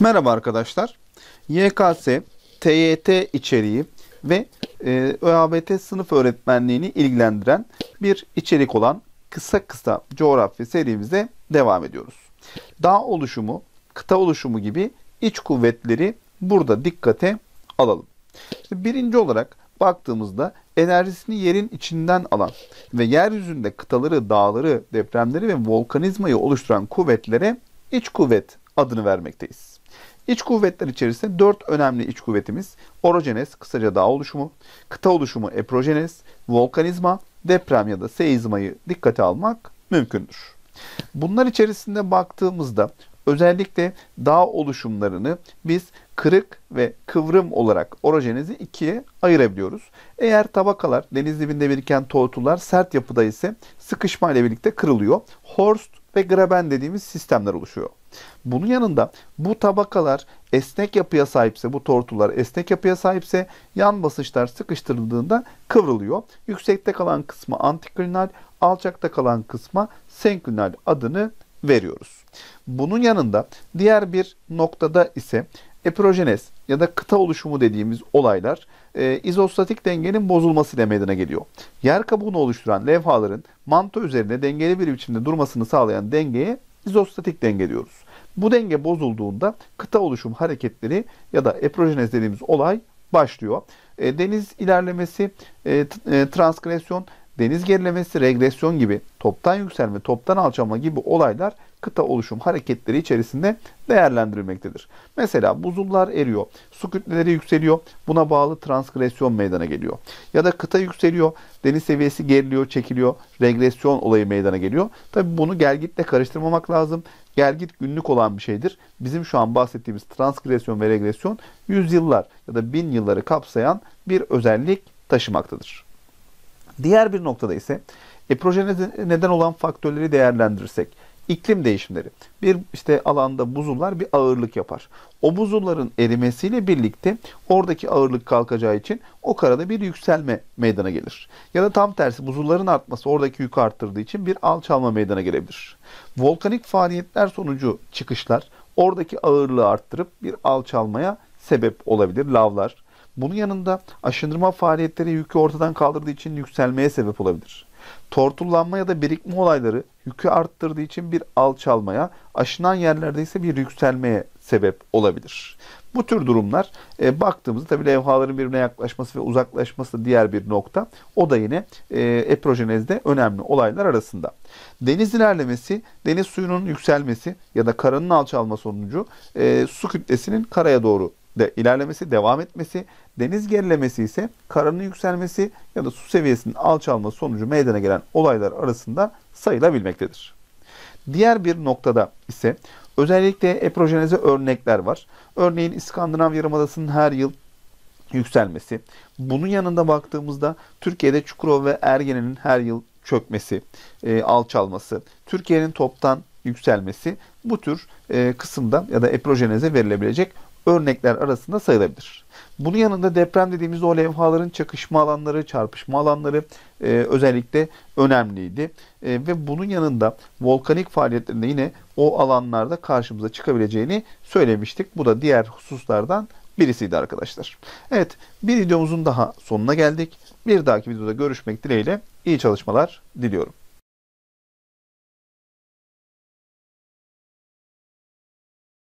Merhaba arkadaşlar. YKS, TYT içeriği ve e, ÖABT sınıf öğretmenliğini ilgilendiren bir içerik olan kısa kısa coğrafya serimize devam ediyoruz. Dağ oluşumu, kıta oluşumu gibi iç kuvvetleri burada dikkate alalım. İşte birinci olarak baktığımızda enerjisini yerin içinden alan ve yeryüzünde kıtaları, dağları, depremleri ve volkanizmayı oluşturan kuvvetlere iç kuvvet adını vermekteyiz. İç kuvvetler içerisinde dört önemli iç kuvvetimiz orojenez, kısaca dağ oluşumu, kıta oluşumu eprojenez, volkanizma, deprem ya da seizmayı dikkate almak mümkündür. Bunlar içerisinde baktığımızda özellikle dağ oluşumlarını biz kırık ve kıvrım olarak orojenezi ikiye ayırabiliyoruz. Eğer tabakalar deniz dibinde biriken tortular sert yapıda ise sıkışma ile birlikte kırılıyor. Horst ve graben dediğimiz sistemler oluşuyor. Bunun yanında bu tabakalar esnek yapıya sahipse, bu tortular esnek yapıya sahipse yan basınçlar sıkıştırıldığında kıvrılıyor. Yüksekte kalan kısmı antiklinal, alçakta kalan kısma senklinal adını veriyoruz. Bunun yanında diğer bir noktada ise epirojenez ya da kıta oluşumu dediğimiz olaylar e, izostatik dengenin bozulmasıyla meydana geliyor. Yer kabuğunu oluşturan levhaların manto üzerinde dengeli bir biçimde durmasını sağlayan dengeye izostatik denge diyoruz. Bu denge bozulduğunda kıta oluşum hareketleri ya da epirojenez dediğimiz olay başlıyor. E, deniz ilerlemesi, e, e, transgresyon, deniz gerilemesi, regresyon gibi toptan yükselme, toptan alçalma gibi olaylar kıta oluşum hareketleri içerisinde değerlendirilmektedir. Mesela buzullar eriyor, su kütleleri yükseliyor, buna bağlı transgresyon meydana geliyor. Ya da kıta yükseliyor, deniz seviyesi geriliyor, çekiliyor, regresyon olayı meydana geliyor. Tabi bunu gelgitle karıştırmamak lazım. Gelgit günlük olan bir şeydir. Bizim şu an bahsettiğimiz transgresyon ve regresyon yüzyıllar ya da bin yılları kapsayan bir özellik taşımaktadır. Diğer bir noktada ise eprojene neden olan faktörleri değerlendirirsek iklim değişimleri. Bir işte alanda buzullar bir ağırlık yapar. O buzulların erimesiyle birlikte oradaki ağırlık kalkacağı için o karada bir yükselme meydana gelir. Ya da tam tersi buzulların artması oradaki yükü arttırdığı için bir alçalma meydana gelebilir. Volkanik faaliyetler sonucu çıkışlar oradaki ağırlığı arttırıp bir alçalmaya sebep olabilir. Lavlar. Bunun yanında aşındırma faaliyetleri yükü ortadan kaldırdığı için yükselmeye sebep olabilir. Tortullanma ya da birikme olayları yükü arttırdığı için bir alçalmaya, aşınan yerlerde ise bir yükselmeye sebep olabilir. Bu tür durumlar e, baktığımızda tabii levhaların birbirine yaklaşması ve uzaklaşması diğer bir nokta. O da yine e, eprojenezde önemli olaylar arasında. Deniz ilerlemesi, deniz suyunun yükselmesi ya da karanın alçalma sonucu e, su kütlesinin karaya doğru de ilerlemesi, devam etmesi, deniz gerilemesi ise karanın yükselmesi ya da su seviyesinin alçalması sonucu meydana gelen olaylar arasında sayılabilmektedir. Diğer bir noktada ise özellikle eprojeneze örnekler var. Örneğin İskandinav Yarımadası'nın her yıl yükselmesi. Bunun yanında baktığımızda Türkiye'de Çukurova ve Ergene'nin her yıl çökmesi, e, alçalması, Türkiye'nin toptan yükselmesi bu tür e, kısımda ya da eprojeneze verilebilecek örnekler arasında sayılabilir. Bunun yanında deprem dediğimizde o levhaların çakışma alanları, çarpışma alanları e, özellikle önemliydi. E, ve bunun yanında volkanik faaliyetlerinde yine o alanlarda karşımıza çıkabileceğini söylemiştik. Bu da diğer hususlardan birisiydi arkadaşlar. Evet bir videomuzun daha sonuna geldik. Bir dahaki videoda görüşmek dileğiyle iyi çalışmalar diliyorum.